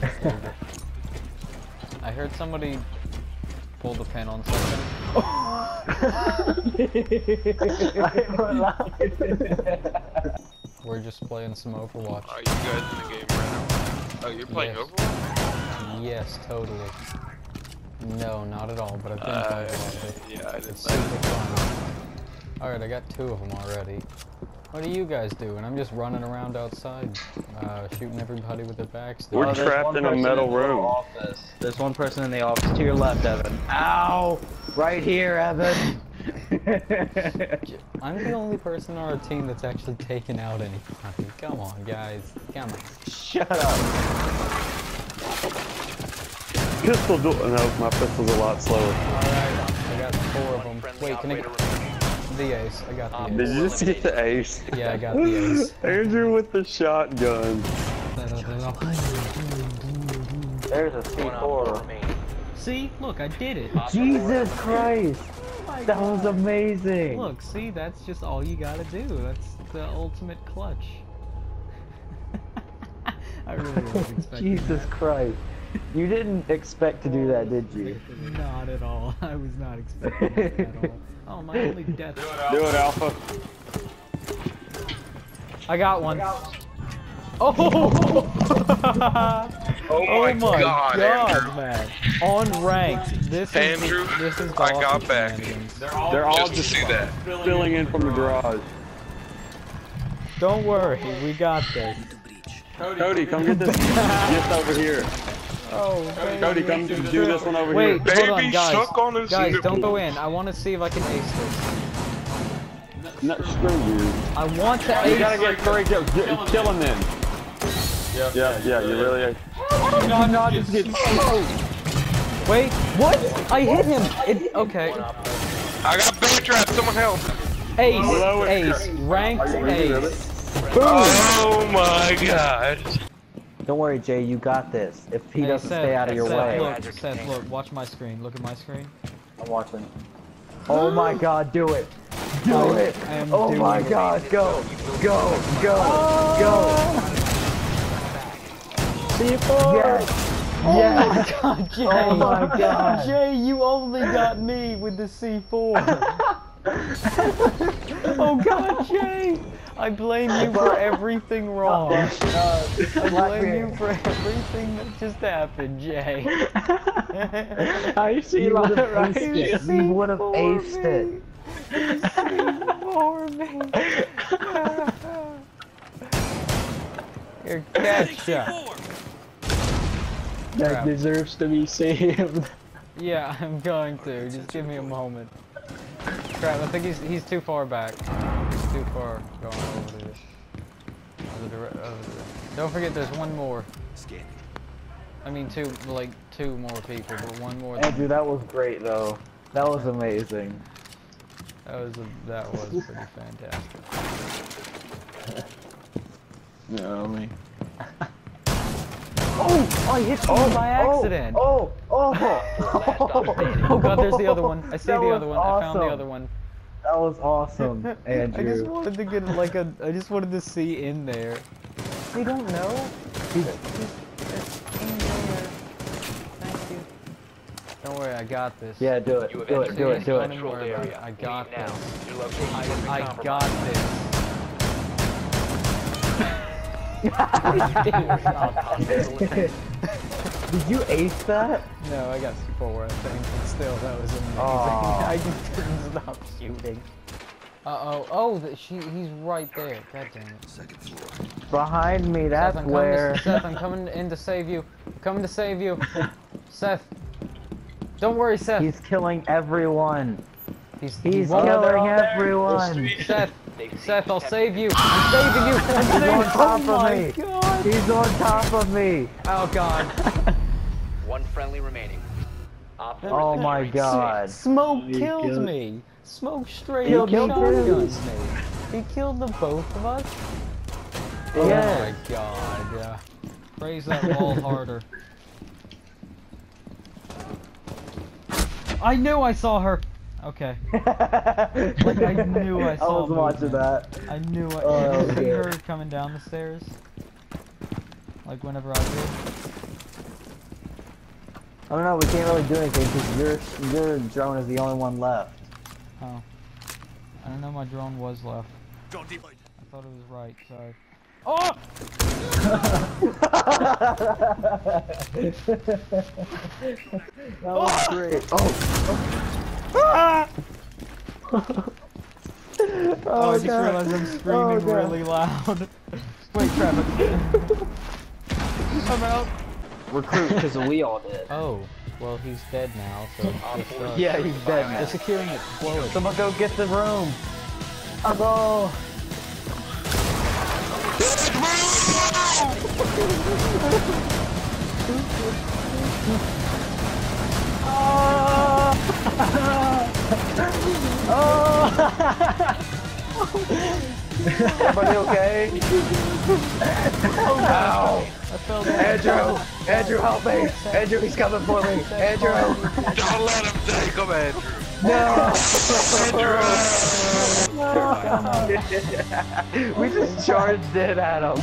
saved it. I heard somebody pull the pin on something. We're just playing some Overwatch. Are you guys in the game right now? Oh, you're playing Yes. Overwatch? Yes, totally. No, not at all, but I've been Uh, playing a lot of it. yeah, I It's didn't. super fun. Alright, I got two of them already. What are you guys doing? I'm just running around outside, uh, shooting everybody with their backs. We're me. there's trapped in a metal the room. Office. There's one person in the office to your left, Evan. Ow! Right here, Evan. I'm the only person on our team that's actually taken out anybody. Come on, guys. Come on. Shut up. Pistol do- no, my pistol's a lot slower. Alright, I got four of them. Wait, can I get the ace? I got the ah, Did ace. you just get the ace? Yeah, I got the ace. Andrew with the shotgun. There's a C4. See? Look, I did it. Jesus Christ! That was amazing. Look, see? That's just all you gotta do. That's the ultimate clutch. I really wasn't expecting Jesus Christ. You didn't expect to do that, did you? Not at all. I was not expecting that at all. Oh, my only death. Do it, Alpha. I got one. Oh! Oh my, god, Andrew. man! On ranked, this is Andrew, the, this is the I got awesome back. shenanigans. They're all Just to see that. filling in from the garage. Don't worry, we got this. Cody, come get this gift over here. Oh, Cody, come do this one over Wait, here. hold on, Baby, guys. suck on his Guys, don't nipple. go in. I want to see if I can ace this. No, screw you. I want to ace. You ace. gotta get Curry kill. Get- Kill him then. Yeah, yeah, yeah. you really. No, no, I just get smoked. Wait, what? I hit him. It, okay. I got bear trap. Someone help. Ace, Below ace, ranked ace. Oh my god. Don't worry, Jay, you got this. If he Hey, doesn't Seth, stay out of your Seth, way. Look, Seth, look, watch my screen. Look at my screen. I'm watching. Oh my god, do it! Do I it! Oh my it. god, go! Go! Go! Go! C4. Yes! Oh Yes! my god, oh Jay! Oh my God. Jay, you only got me with the C4. oh god, Jay! I blame you for everything wrong. Oh, I uh, blame you for everything that just happened, Jay. I see You would've right? aced it. You would have For aced it. For me. Your ketchup. That deserves to be saved. Yeah, I'm going to. Just give me a moment. Crap, I think he's he's too far back. He's too far going over to this. Other dire- other dire- Don't forget, there's one more. I mean, two like two more people, but one more. Andrew, that was great though. That was amazing. That was a, that was pretty fantastic. No, me. Oh, I hit someone by oh, oh, accident. Oh, oh, oh, Oh god, there's the other one. I see the other one. I found the other one. That was awesome, Andrew. I just wanted to get like a. I just wanted to see in there. They don't know. He's- in there. Thank you. Don't worry, I got this. Yeah, do it, do it, do it, do it. Don't worry about it. I got this. Your location has been I, I got this. Did you ace that? no, I got four, I think. But still, that was amazing. Aw. I just couldn't stop shooting. Uh oh. Oh, the, she, he's right there. God damn it. Second floor. Behind me, that's Seth, where. To, Seth, I'm coming in to save you. I'm Coming to save you. Seth. Don't worry, Seth. He's killing everyone. He's, He's killing everyone. Seth. Seth, I'll save you. I'm saving you. I'm He's saving on top oh of my me. God. He's on top of me. Oh god. One friendly remaining. Op four Oh is my god. Smoke You killed killed- me. Smoke straight He up killed shotguns me. He killed the both of us. Oh Yeah. my god. Yeah. Raise that wall harder. I knew I saw her. Okay. like I knew I saw I was watching movement. that. I knew I Oh, you see yeah. her coming down the stairs. Like whenever I did. Oh, don't know, we can't really do anything because your your drone is the only one left. Oh. I don't know my drone was left. I thought it was right, sorry. Oh! That was oh! great. Oh. Oh, Ah! Oh, oh, I just God. realized I'm screaming Oh, really loud. Wait, Travis. I'm out. Recruit because we all did. Oh, well he's dead now, so it's just us. Yeah, he's dead now. They're now. securing it. Blow it. Someone go get the room. I'll go. Everybody okay? Ow! I fell down. Andrew! Andrew, help me! Andrew, he's coming for me! Andrew! Don't let him take him, Andrew. No! Andrew. we just charged in at him.